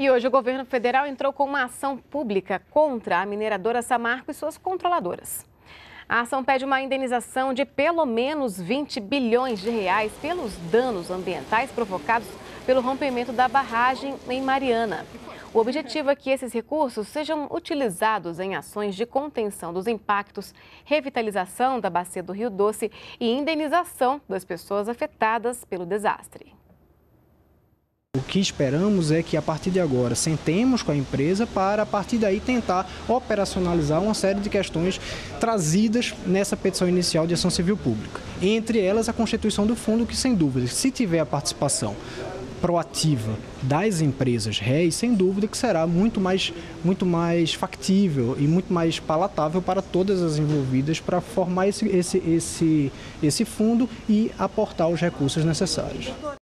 E hoje o governo federal entrou com uma ação pública contra a mineradora Samarco e suas controladoras. A ação pede uma indenização de pelo menos 20 bilhões de reais pelos danos ambientais provocados pelo rompimento da barragem em Mariana. O objetivo é que esses recursos sejam utilizados em ações de contenção dos impactos, revitalização da bacia do Rio Doce e indenização das pessoas afetadas pelo desastre. O que esperamos é que a partir de agora sentemos com a empresa para a partir daí tentar operacionalizar uma série de questões trazidas nessa petição inicial de ação civil pública. Entre elas a constituição do fundo que sem dúvida, se tiver a participação proativa das empresas réis, sem dúvida que será muito mais, muito mais factível e muito mais palatável para todas as envolvidas para formar esse, esse, esse, esse fundo e aportar os recursos necessários.